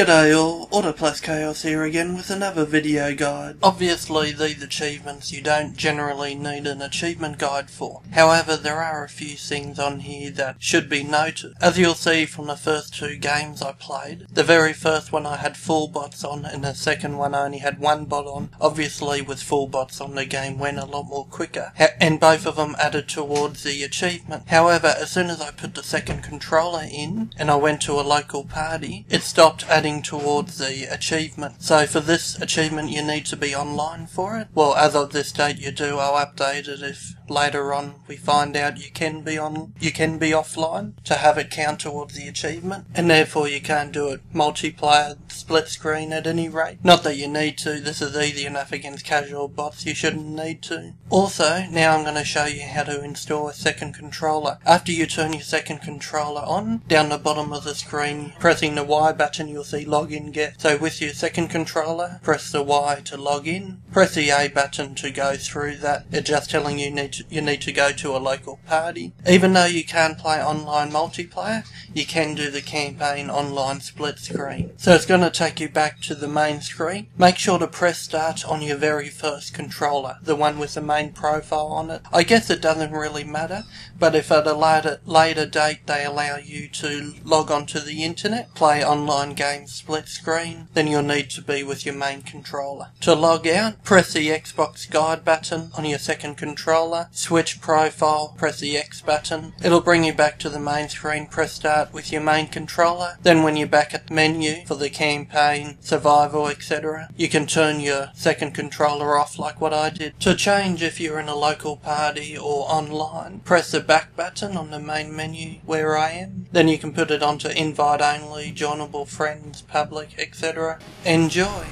G'day all, OrderPlusChaos here again with another video guide. Obviously these achievements you don't generally need an achievement guide for. However there are a few things on here that should be noted. As you'll see from the first two games I played, the very first one I had full bots on and the second one I only had one bot on. Obviously with full bots on the game went a lot more quicker and both of them added towards the achievement. However as soon as I put the second controller in and I went to a local party, it stopped adding towards the achievement. So for this achievement you need to be online for it. Well, as of this date you do. I'll update it if later on we find out you can be on, you can be offline to have it count towards the achievement. And therefore you can't do it multiplayer split screen at any rate. Not that you need to, this is easy enough against casual bots, you shouldn't need to. Also, now I'm going to show you how to install a second controller. After you turn your second controller on, down the bottom of the screen, pressing the Y button you'll see login get. So with your second controller, press the Y to log in, press the A button to go through that. It's just telling you need to, you need to go to a local party. Even though you can't play online multiplayer, you can do the campaign online split screen. So it's going to take you back to the main screen. Make sure to press start on your very first controller, the one with the main profile on it. I guess it doesn't really matter, but if at a later, later date they allow you to log onto the internet, play online games split screen, then you'll need to be with your main controller. To log out, press the Xbox guide button on your second controller, switch profile, press the X button. It'll bring you back to the main screen, press start with your main controller. Then when you're back at the menu for the campaign, survival, etc., you can turn your second controller off like what I did. To change if you're in a local party or online, press the back button on the main menu where I am. Then you can put it onto invite only, joinable friends, public, etc. Enjoy!